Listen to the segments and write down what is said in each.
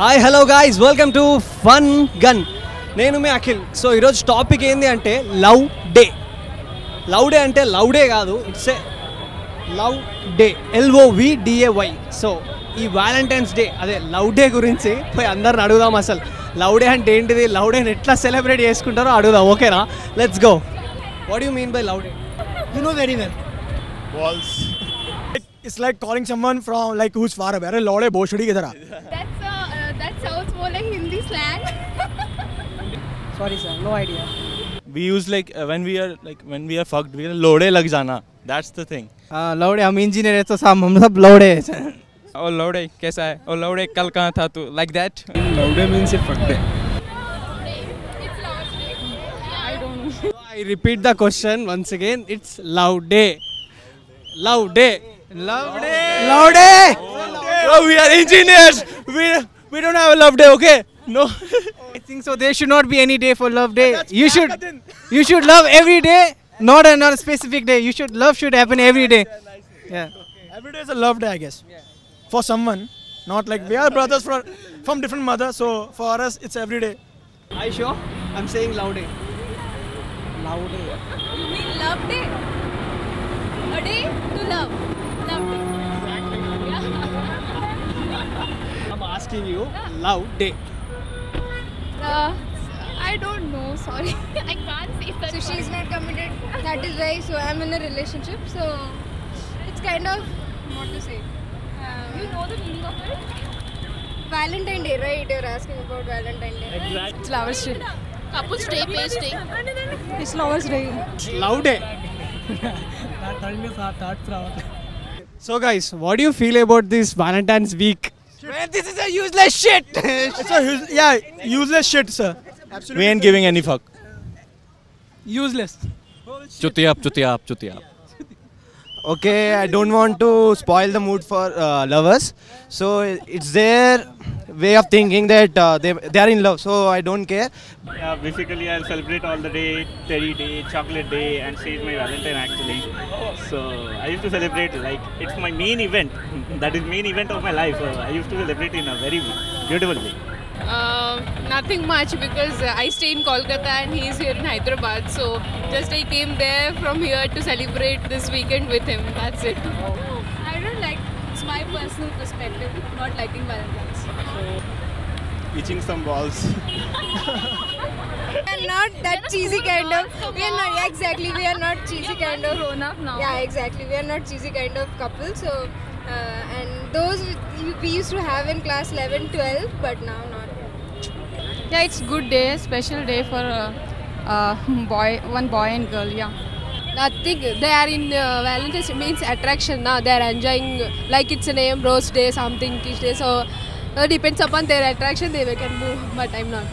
Hi hello guys welcome to Fun Gun నేను మీ Akhil. So ఈరోజు టాపిక్ ఏంటి అంటే లవ్ డే. లవ్ డే అంటే లవ్ డే కాదు it's a love day. L O V D A Y so ఈ Valentine's Day అదే love day గురించి పోయి అందరిని అడుగుదాం అసలు. లవ్ డే అంటే ఏంటిది? లవ్ డేని ఎట్లా సెలబ్రేట్ చేసుకుంటారో అడుగుదాం ఓకేనా let's go what you mean by love day? You know very well walls it's like calling someone from like who's far away అరే love day Sorry sir, no idea. We use like uh, when we are like when we are fucked, we are लोड़े लग जाना. That's the thing. हाँ लौड़े हम engineer है तो सब हम सब लौड़े हैं ओ लौड़े कैसा है ओ लौड़े कल कहाँ था तू like that लौड़े means it fucked I repeat the question once again. It's laude. Laude. Laude. Laude. Bro, we are engineers. We we don't have a love day, okay? No. I think so. There should not be any day for love day. You should you should love every day, not on a specific day. You should love should happen oh, every day. Yeah. Every day is a love day, I guess. For someone, not like we are brothers from from different mother, so for us it's every day. Are you sure? I'm saying loud day. Loud day. You mean love day? A day to love. Love day. Exactly. I'm asking you, love day. Uh, I don't know. Sorry, I can't say that. So she's not committed. That is why. So I'm in a relationship. So it's kind of what to say. Um, you know the meaning of it. Valentine Day, right? You're asking about Valentine Day. Exactly. It's Lovers Day. Couples stay, Pace Day. It's Lovers Day. Love Day. so guys, what do you feel about this Valentine's week? this is a useless shit. it's a use, yeah, useless shit, sir. Absolutely. We ain't giving any fuck. Useless. Chuti up, chuti. Okay, I don't want to spoil the mood for uh, lovers. So it's there way of thinking that uh, they, they are in love so i don't care Yeah, basically I'll celebrate all the day, Teddy Day, Chocolate Day, and she's my Valentine actually. So I used to celebrate like it's my main event. that is main event of my life. So I used to celebrate in a very beautiful way. Um, nothing much because uh, I stay in Kolkata and he's here in Hyderabad. So just I came there from here to celebrate this weekend with him. That's it. I don't like. It's my personal perspective. Not liking Valentine's. So, itching some balls. We are not that cheesy kind of. We are not yeah, exactly. We are not cheesy kind of. Grown up now. Yeah, exactly. We are not cheesy kind of couple. So uh, and those we- we used to have in class 11, 12, but now not. Yeah, it's good day, special day for uh, uh, boy, one boy and girl. Yeah. Nothing. They are in uh, Valentine's means attraction now. They are enjoying like it's a name rose day, something kiss day. So uh, depends upon their attraction. They can move, but I'm not.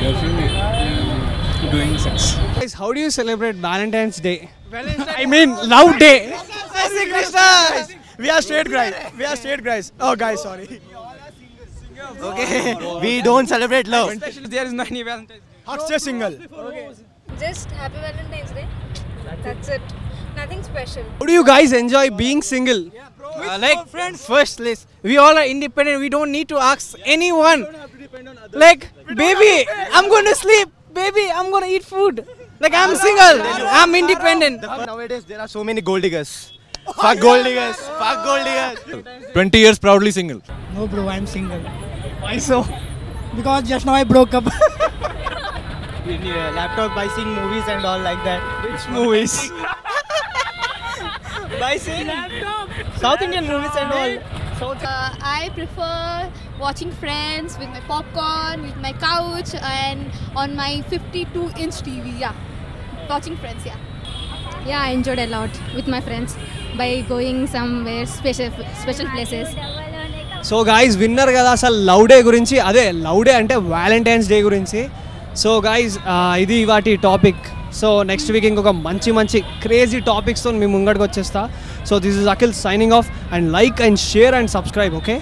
Definitely doing sex. Guys, how do you celebrate Valentine's Day? I mean, love day. We are straight guys. We are straight guys. Oh, guys, sorry. okay we don't celebrate love There is no any Valentine's. Hot stay single. Just happy Valentine's Day. That's it. Nothing special. How do you guys enjoy being single? Uh, like friends, first list. We all are independent. We don't need to ask anyone. Like, baby, I'm going to sleep. Baby, I'm going to eat food. Like, I'm single. I'm independent. nowadays there are so many gold diggers fuck gold diggers fuck gold diggers 20 years proudly single No, bro, I'm single. Why so? Because just now I broke up. laptop by seeing movies and all like that. Which movies? By seeing South Indian movies and all. Uh, I prefer watching Friends with my popcorn, with my couch, and on my 52 inch TV. Yeah, watching Friends. Yeah. Yeah, I enjoyed a lot with my friends by going somewhere special special places. So guys winner కదా అసలు love day గురించి అదే love day అంటే Valentine's day గురించి so guys ఇది వాటి topic so next week ఇంకొక మంచి మంచి క్రేజీ టాపిక్స్తో మీ ముంగడికి వచ్చేస్తా. So this is Akhil signing off and like and share and subscribe okay